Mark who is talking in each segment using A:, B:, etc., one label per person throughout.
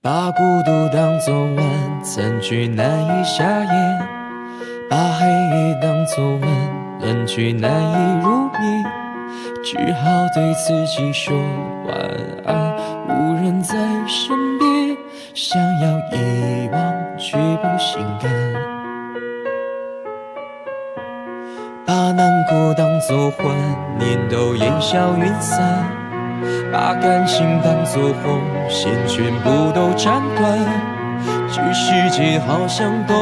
A: 把孤独当作晚餐，却难以下咽；把黑夜当作温暖，却难以入眠。只好对自己说晚安，无人在身边，想要遗忘却不心甘。把难过当作幻念，都烟消云散。把感情当作红线，全部都斩断。这世界好像都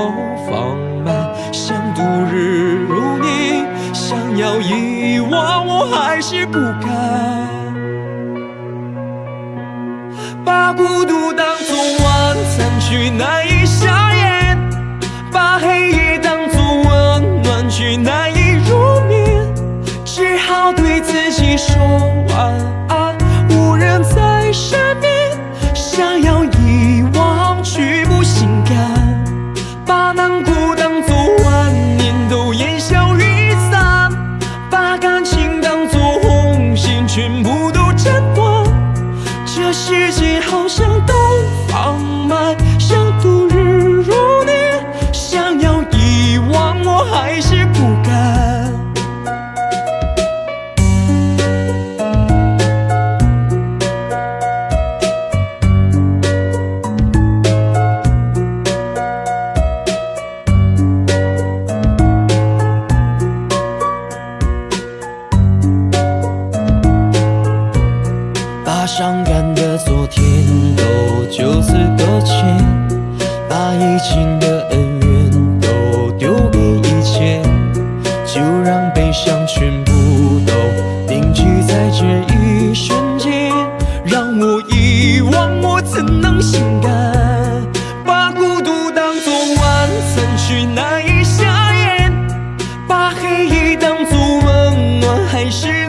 A: 放慢，想度日如年，想要遗忘，我还是不敢。线全部都斩断。这世界好像都放慢，把伤感的昨天都就此搁浅，把以前的恩怨都丢给一切，就让悲伤全部都凝聚在这一瞬间。让我遗忘，我怎能心甘？把孤独当作晚餐，却难以下咽。把黑夜当作温暖，还是？